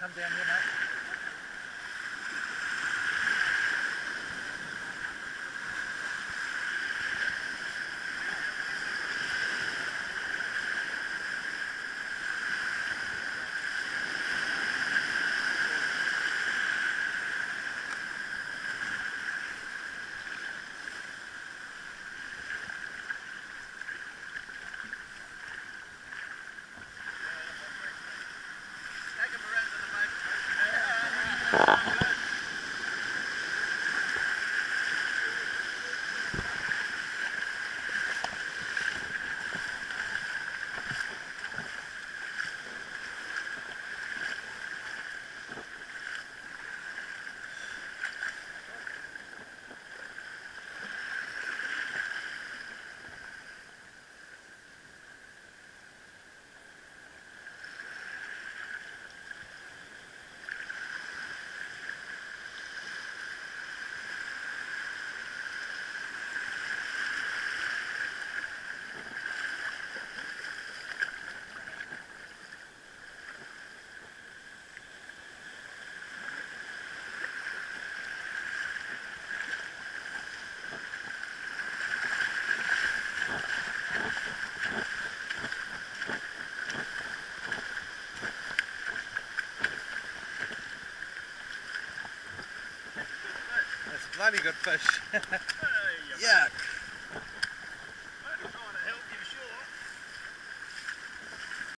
come down here, mate. Bloody good fish. Yuck.